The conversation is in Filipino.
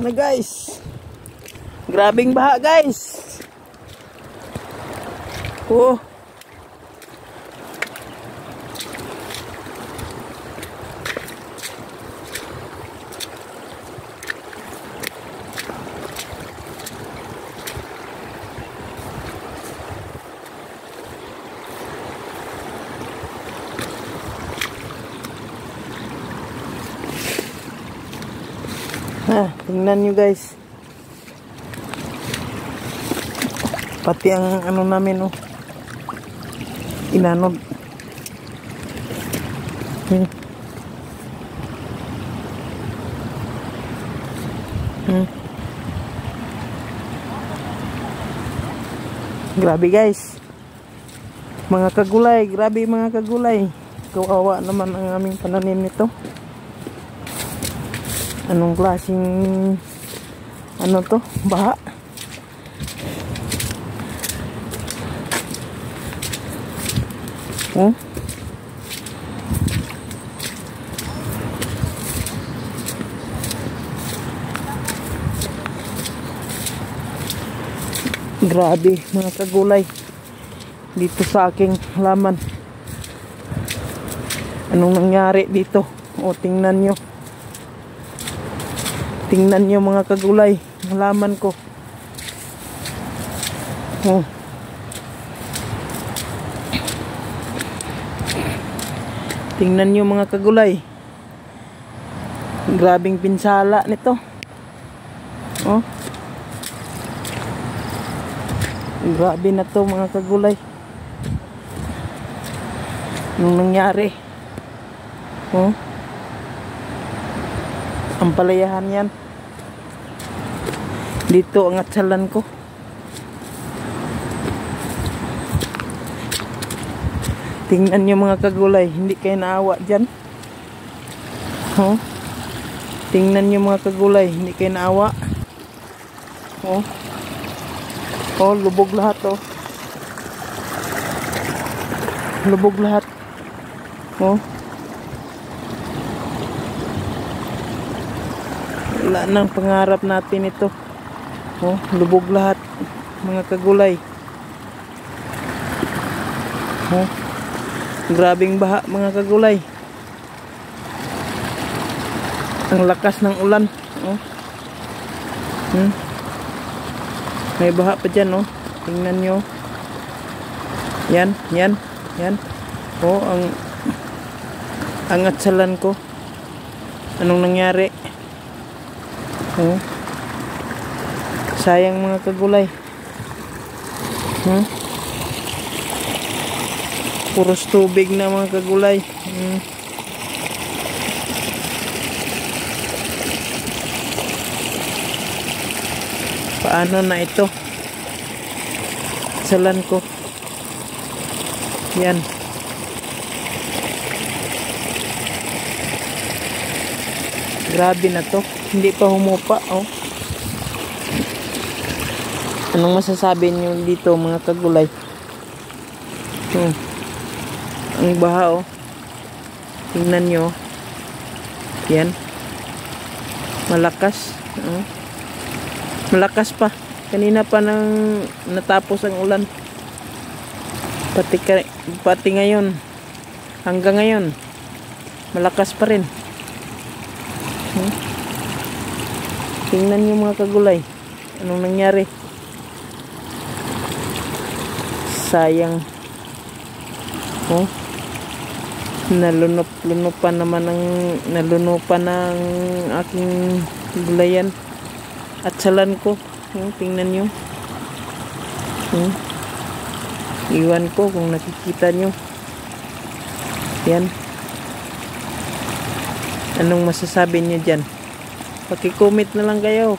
na guys. Grabing baha guys. Oh. Ah, tingnan nyo guys. Pati ang ano namin oh. Inanod. Hmm. Hmm. Grabe guys. Mga kagulay, grabe mga kagulay. Kawawa naman ang aming pananim nito anong klaseng ano to? Baha? Oh grabe mga kagulay. Dito sa aking laman. Anong nangyari dito? O tingnan nyo Tingnan nyo mga kagulay. Halaman ko. Oh. Tingnan nyo mga kagulay. Grabing pinsala nito. Oh. Grabe na to mga kagulay. Anong nangyari? Oh. Ang palayahan yan. Dito ang atsalan ko. Tingnan nyo mga kagulay. Hindi kayo naawa dyan. Oh. Tingnan nyo mga kagulay. Hindi kayo naawa. Oh. Oh, lubog lahat oh. Lubog lahat. Oh. Wala nang pangarap natin ito. Oh, lubog lahat mga kagulay. Oh. Grabing baha mga kagulay. Ang lakas ng ulan. Oh. Hmm. May baha pa dyan, oh. Tingnan nyo. Yan, yan, yan. Oh, ang ang atsalan ko. Anong nangyari? Oh. Sayang mga kagulay. Hmm? Puros tubig na mga kagulay. Hmm. Paano na ito? Salan ko. Yan. Grabe na to. Hindi pa humupa, oh. Anong masasabi niyo dito mga kagulay? Hmm. Ang baha oh. Tingnan niyo. Yan. Malakas. Oh. Malakas pa. Kanina pa nang natapos ang ulan. Pati, pati ngayon. Hanggang ngayon. Malakas pa rin. Hmm. Tingnan niyo mga kagulay. Anong nangyari? sayang oh nalunop-lunop pa naman ng nalunupan ng aking gulayan at salan ko oh, tingnan nyo oh. iwan ko kung nakikita nyo yan anong masasabi nyo dyan? Pakicomment na lang kayo